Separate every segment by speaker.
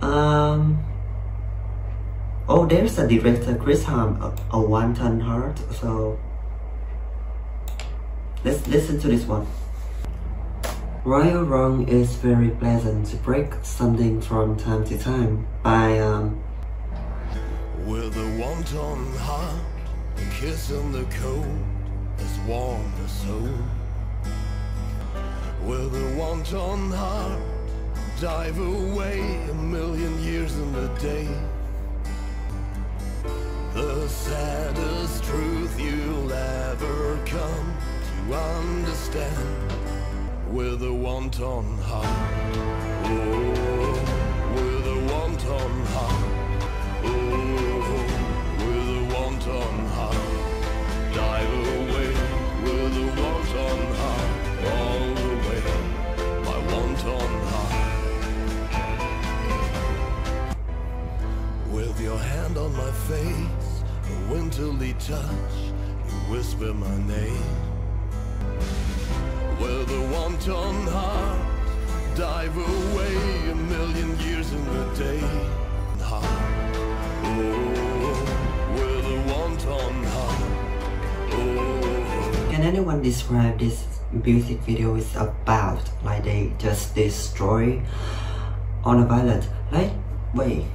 Speaker 1: Um. Oh, there's a director, Chris Harms, a, a One Ton Heart. So let's listen to this one. Right or Wrong is very pleasant to break something from time to time by um.
Speaker 2: With a one-ton heart, a kiss in the cold, as warm as home. With a one-ton heart, dive away a million years in a day. The saddest truth you'll ever come to understand with a one-ton heart. Oh, face, a winterly touch, you whisper my name. With a one-ton heart, dive away a million years in the day. Heart, oh, with a one-ton heart, oh.
Speaker 1: Can anyone describe this music video is about? Like they just destroy on a violent. Like wait.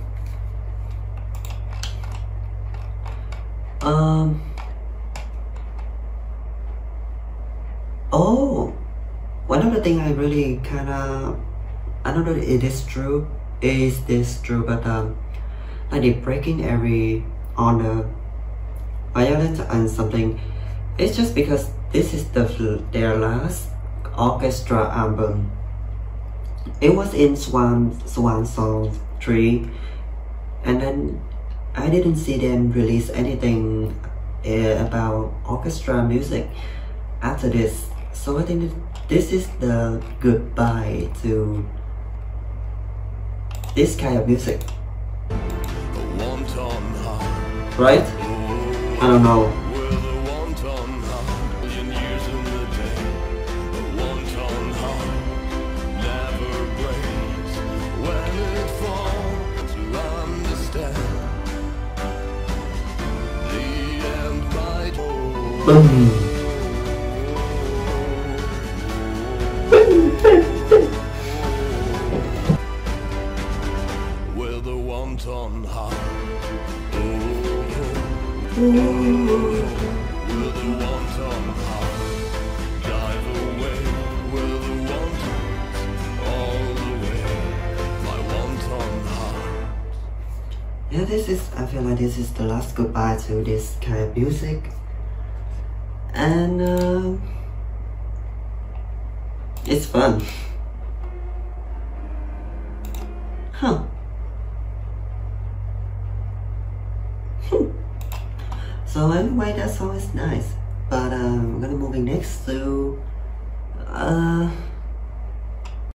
Speaker 1: Um. Oh, one of the thing I really kind of, I don't know if it is true, is this true, but um, like they breaking every on the violence and something. It's just because this is the their last orchestra album. It was in Swan Swan Song 3 and then I didn't see them release anything uh, about orchestra music after this. So I think this is the goodbye to this kind of music.
Speaker 2: A one-ton heart,
Speaker 1: right? I don't know Boom.
Speaker 2: one-ton heart. One-ton heart. Dive away one-ton, all the way. My one-ton heart.
Speaker 1: Yeah, this is, I feel like this is the last goodbye to this kind of music. And uh, it's fun. Huh. Hmm. so anyway, that's always nice. But uh, I'm gonna move moving next to uh